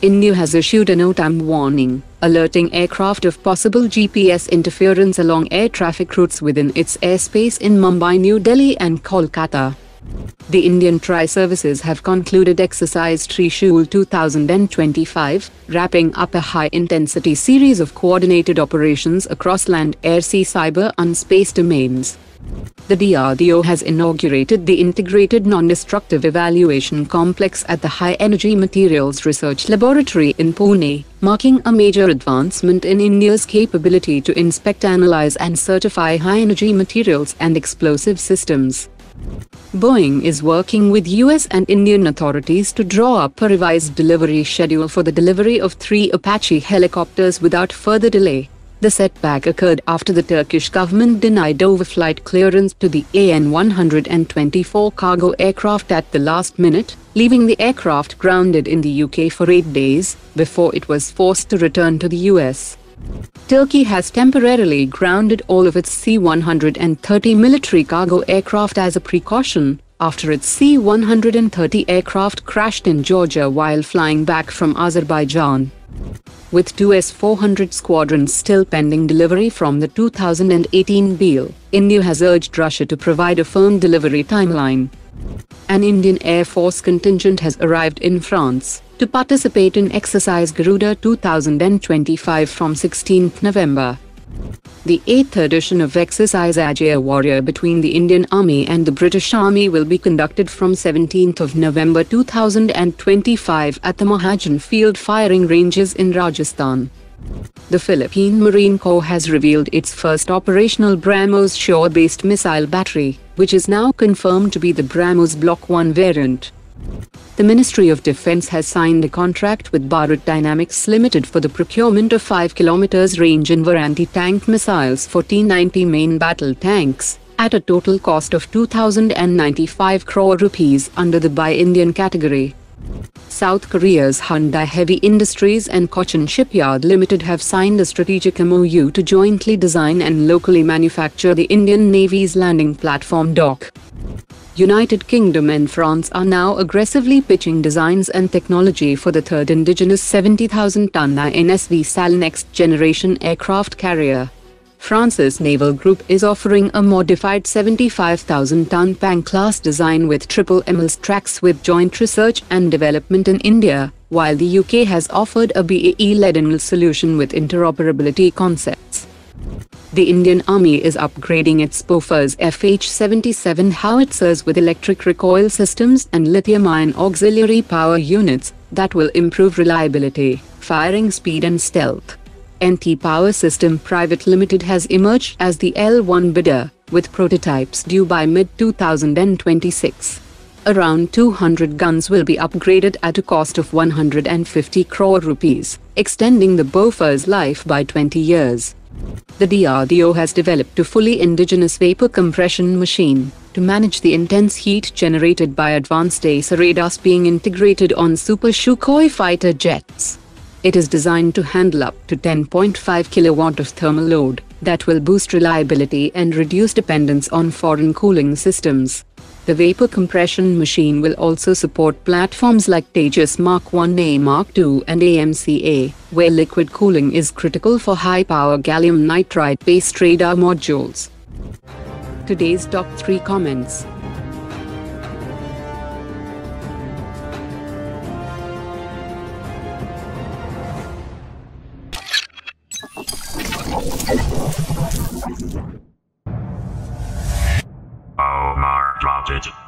India has issued a NOTAM warning, alerting aircraft of possible GPS interference along air traffic routes within its airspace in Mumbai, New Delhi and Kolkata. The Indian Tri-Services have concluded exercise Trishul 2025, wrapping up a high-intensity series of coordinated operations across land, air, sea, cyber and space domains. The DRDO has inaugurated the Integrated Non-Destructive Evaluation Complex at the High Energy Materials Research Laboratory in Pune, marking a major advancement in India's capability to inspect, analyze and certify high-energy materials and explosive systems. Boeing is working with US and Indian authorities to draw up a revised delivery schedule for the delivery of three Apache helicopters without further delay. The setback occurred after the Turkish government denied overflight clearance to the AN-124 cargo aircraft at the last minute, leaving the aircraft grounded in the UK for eight days, before it was forced to return to the US. Turkey has temporarily grounded all of its C-130 military cargo aircraft as a precaution, after its C-130 aircraft crashed in Georgia while flying back from Azerbaijan. With two S-400 squadrons still pending delivery from the 2018 deal, India has urged Russia to provide a firm delivery timeline. An Indian Air Force contingent has arrived in France to participate in Exercise Garuda 2025 from 16 November. The 8th edition of Exercise Ajeya Warrior between the Indian Army and the British Army will be conducted from 17th of November 2025 at the Mahajan Field firing ranges in Rajasthan. The Philippine Marine Corps has revealed its first operational BrahMos shore-based missile battery, which is now confirmed to be the BrahMos Block 1 variant. The Ministry of Defense has signed a contract with Bharat Dynamics Limited for the procurement of 5 km range Invar anti-tank missiles for T-90 main battle tanks, at a total cost of 2,095 crore rupees under the Buy Indian category. South Korea's Hyundai Heavy Industries and Cochin Shipyard Limited have signed a strategic MOU to jointly design and locally manufacture the Indian Navy's landing platform dock. United Kingdom and France are now aggressively pitching designs and technology for the third indigenous 70,000-ton INS Vishal next-generation aircraft carrier. France's naval group is offering a modified 75,000-ton Pang-class design with triple EMALS tracks with joint research and development in India, while the UK has offered a BAE-led solution with interoperability concepts. The Indian Army is upgrading its Bofors FH-77 howitzers with electric recoil systems and lithium-ion auxiliary power units that will improve reliability, firing speed and stealth. NT Power System Private Limited has emerged as the L1 bidder, with prototypes due by mid-2026. Around 200 guns will be upgraded at a cost of 150 crore rupees, extending the Bofors life by 20 years. The DRDO has developed a fully indigenous vapor compression machine to manage the intense heat generated by advanced AESA radars being integrated on Super Sukhoi fighter jets. It is designed to handle up to 10.5 kilowatt of thermal load that will boost reliability and reduce dependence on foreign cooling systems. The vapor compression machine will also support platforms like Tejas Mark 1A Mark 2 and AMCA, where liquid cooling is critical for high-power gallium nitride-based radar modules. Today's top 3 comments. It.